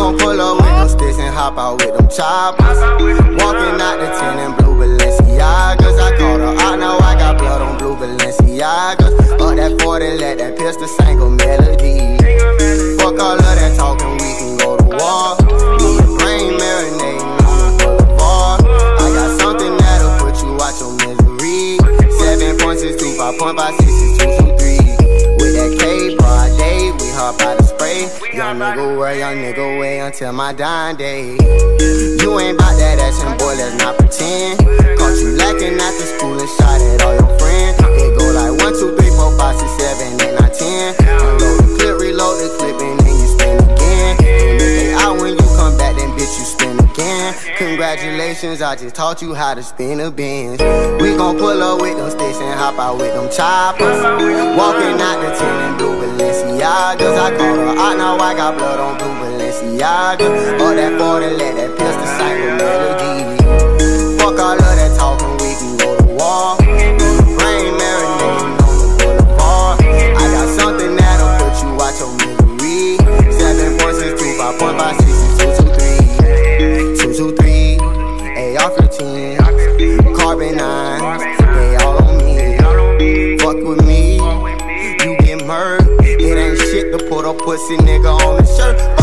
gon' pull up with them sticks and hop out with them choppers. Walking out the tin in blue Balenciagas. I called her out, now I got blood on blue Balenciagas. Up that 40, let that pistol sing a melody. Fuck all of that talking, we can go to war. Need a brain marinating on the boulevard. I got something that'll put you out your misery. 7.6 young nigga way until my dying day. You ain't bout that action, boy, let's not pretend. Caught you lacking after school and shot at all your friends. It go like one, two, three, four, five, six, seven, eight, nine, ten. Unload the clip, reload the clip, and then you spin again. And if they out when you come back, then bitch, you spin again. Congratulations, I just taught you how to spin a Benz. We gon' pull up with them sticks and hop out with them choppers. Walking out the tin in blue Balenciagas. I caught her out, now I got blood on blue Balenciaga. Up that 40, let that pistol cycle melody. Pussy nigga on the shirt.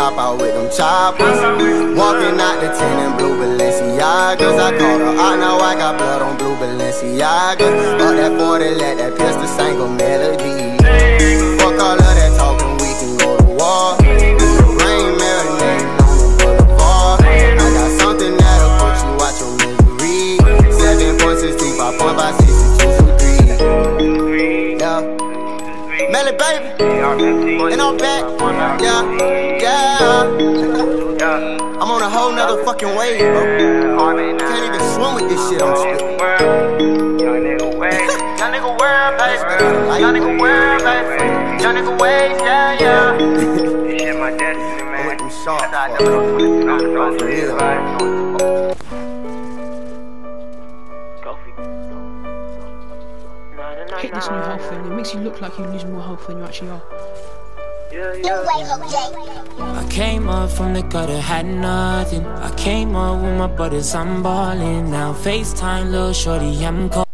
Hop out with them choppers. Walking out the tin in blue Balenciagas. I caught her out, now I got blood on blue Balenciagas. Up that 40, let that pistol single melody. Fuck all of that talking, we can go to war. Brain marinating on the boulevard. I got something that'll put you out your misery. 7.62, 5.56, 223. Yeah. Melly baby, and I'm back. Yeah, yeah. I'm on a whole nother fucking wave, bro. Can't even swim with this shit I'm spitting. Young nigga way, young nigga world, baby. Young nigga world, baby. Young nigga way, yeah, yeah. This shit my destiny, man. With them sharp I fuck. never know what to do. For real. Go Hit this new health thing. It makes you look like you lose more health than you actually are. Yeah, No yeah. I came up from the gutter, had nothing. I came up with my brothers, I'm ballin' now. FaceTime, little shorty, I'm calling.